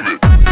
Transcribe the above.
Activate.